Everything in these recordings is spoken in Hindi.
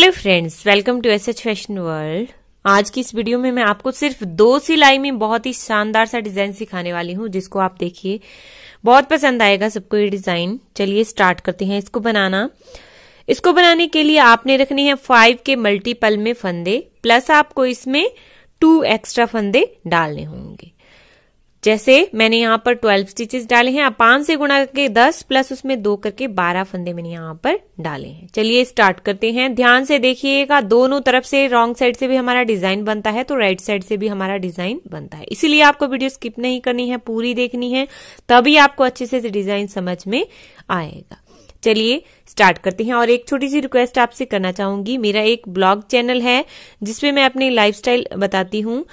Hello friends, welcome to S H fashion world आज की इस वीडियो में मैं आपको सिर्फ़ दो सिलाई में बहुत ही शानदार सा डिज़ाइन सिखाने वाली हूँ, जिसको आप देखिए। बहुत पसंद आएगा सबको ये डिज़ाइन। चलिए स्टार्ट करते हैं इसको बनाना। इसको बनाने के लिए आपने रखनी है फाइव के मल्टीपल में फंदे, प्लस आपको इसमें टू एक्स्ट्रा फंदे डालने होंगे। जैसे मैंने यहाँ पर ट्वेल्व स्टिचेस डाले हैं पाँच से गुणा करके दस प्लस उसमें दो करके बारह फंदे मैंने यहाँ पर डाले हैं। चलिए स्टार्ट करते हैं। ध्यान से देखिएगा, दोनों तरफ़ से रॉन्ग साइड से भी हमारा डिज़ाइन बनता है तो राइट साइड से भी हमारा डिज़ाइन बनता है। इसीलिए आपको वीडियो स्किप नहीं करनी है, पूरी देखनी है, तभी आपको अच्छे से डिज़ाइन समझ में आएगा। चलिए स्टार्ट करते हैं, और एक छोटी सी रिक्वेस्ट आपसे करना चाहूँगी। मेरा एक ब्लॉग चैनल है जिसपे मैं अपनी लाइफस्टाइल बताती हूँ।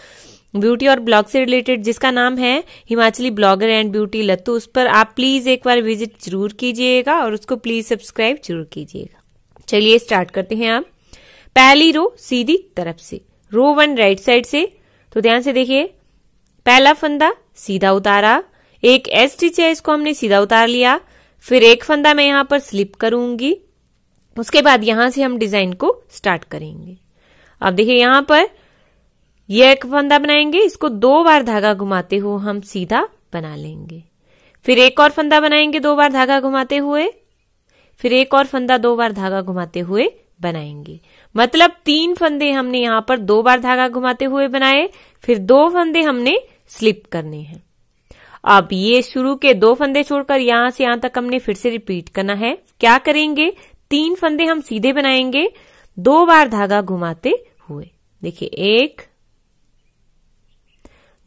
ब्यूटी और ब्लॉग से रिलेटेड जिसका नाम है हिमाचली ब्लॉगर एंड ब्यूटी लत्तू, उस पर आप प्लीज़ एक बार विज़िट ज़रूर कीजिएगा और उसको प्लीज़ सब्सक्राइब ज़रूर कीजिएगा। चलिए स्टार्ट करते हैं आप। पहली रो सीधी तरफ़ से रो वन राइट साइड से। तो ध्यान से देखिए, पहला फंदा सीधा उतारा, एक एस स्टिच है इसको हमने सीधा उतार लिया, फिर एक फंदा मैं यहाँ पर स्लिप करूँगी, उसके बाद यहाँ से हम डिज़ाइन को स्टार्ट करेंगे। अब देखिए यहाँ पर ये एक फंदा बनाएँगे, इसको दो बार धागा घुमाते हुए हम सीधा बना लेंगे। फिर एक और फंदा बनाएँगे दो बार धागा घुमाते हुए। फिर एक और फंदा दो बार धागा घुमाते हुए बनाएँगे। मतलब तीन फंदे हमने यहाँ पर दो बार धागा घुमाते हुए बनाए, फिर दो फंदे हमने स्लिप करने हैं। अब ये शुरू के दो फंदे छोड़कर यहाँ से यहाँ तक हमने फिर से रिपीट करना है। क्या करेंगे? तीन फंदे हम सीधे बनाएँगे, दो बार धागा घुमाते हुए। देखिए, एक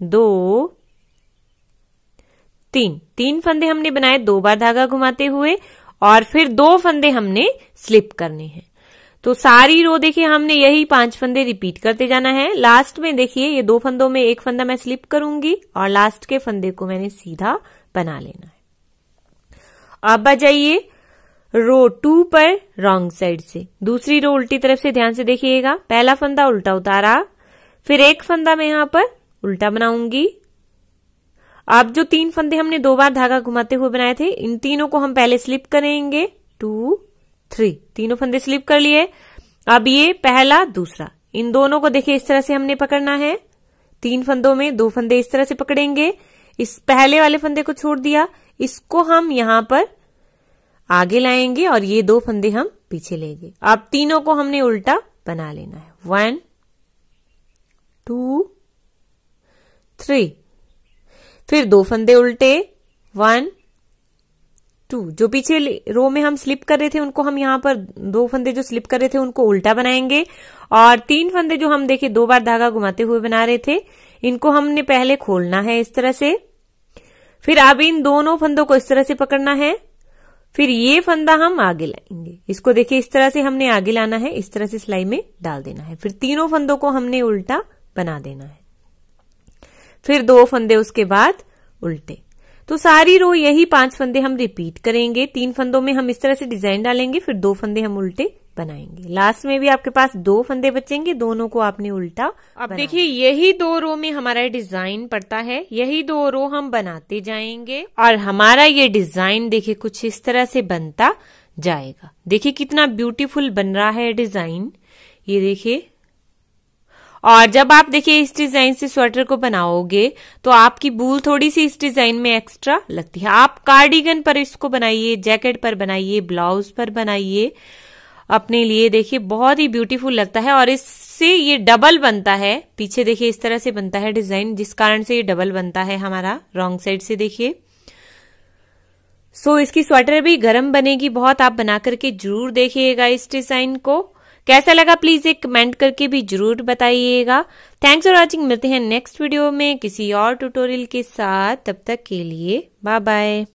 दो, तीन। तीन फंदे हमने बनाए, दो बार धागा घुमाते हुए, और फिर दो फंदे हमने स्लिप करने हैं। तो सारी रो देखिए, हमने यही पाँच फंदे रिपीट करते जाना है। लास्ट में देखिए, ये दो फंदों में एक फंदा मैं स्लिप करूँगी, और लास्ट के फंदे को मैंने सीधा बना लेना है। अब आ जाइए रो टू पर रॉन्ग साइड से। दूसरी रो उल्टी तरफ़ से ध्यान से देखिएगा। पहला फंदा उल्टा उतारा, फिर एक फंदा मैं यहाँ पर उल्टा बनाऊँगी। अब जो तीन फंदे हमने दो बार धागा घुमाते हुए बनाए थे, इन तीनों को हम पहले स्लिप करेंगे। Two, three. तीनों फंदे स्लिप कर लिए। अब ये पहला, दूसरा। इन दोनों को देखिए, इस तरह से हमने पकड़ना है। तीन फंदों में दो फंदे इस तरह से पकड़ेंगे। इस पहले वाले फंदे को छोड़ दिया। इसको हम यहाँ पर आगे लाएँगे और ये दो फंदे हम पीछे लेंगे। अब तीनों को हमने उल्टा बना लेना है। वन, टू थ्री फिर दो फंदे उल्टे वन टू जो पीछे रो में हम स्लिप कर रहे थे, उनको हम यहाँ पर दो फंदे जो स्लिप कर रहे थे, उनको उल्टा बनाएँगे। और तीन फंदे जो हम देखे, दो बार धागा घुमाते हुए बना रहे थे, इनको हमने पहले खोलना है इस तरह से। फिर अब इन दोनों फंदों को इस तरह से पकड़ना है। फिर ये फंदा हम आगे लाएँगे। इसको देखिए, इस तरह से हमने आगे लाना है, इस तरह से सिलाई में डाल देना है। फिर तीनों फंदों को हमने उल्टा बना देना है। फिर दो फंदे उसके बाद उल्टे। तो सारी रो यही पाँच फंदे हम रिपीट करेंगे। तीन फंदों में हम इस तरह से डिज़ाइन डालेंगे फिर दो फंदे हम उल्टे बनाएँगे। लास्ट में भी आपके पास दो फंदे बचेंगे दोनों को आपने उल्टा अब देखिए यही दो रो में हमारा डिज़ाइन पड़ता है यही दो रो हम बनाते जाएँगे। और हमारा ये डिज़ाइन देखिए कुछ इस तरह से बनता जाएगा। देखिए कितना ब्यूटीफुल बन रहा है डिज़ाइन ये देखिए और जब आप देखिए इस डिज़ाइन से स्वेटर को बनाओगे तो आपकी बूल थोड़ी सी इस डिज़ाइन में एक्स्ट्रा लगती है। आप कार्डिगन पर इसको बनाइए जैकेट पर बनाइए ब्लाउज पर बनाइए। अपने लिए देखिए बहुत ही ब्यूटीफुल लगता है और इससे ये डबल बनता है। पीछे देखिए इस तरह से बनता है डिज़ाइन जिस कारण से ये डबल बनता है हमारा रॉन्ग साइड से देखिए। सो so, इसकी स्वेटर भी गर्म बनेगी बहुत आप बना करके ज़रूर देखिएगा इस डिज़ाइन को। कैसा लगा प्लीज़ एक कमेंट करके भी ज़रूर बताइएगा। थैंक्स फॉर वॉचिंग मिलते हैं नेक्स्ट वीडियो में किसी और ट्यूटोरियल के साथ। तब तक के लिए बाय बाय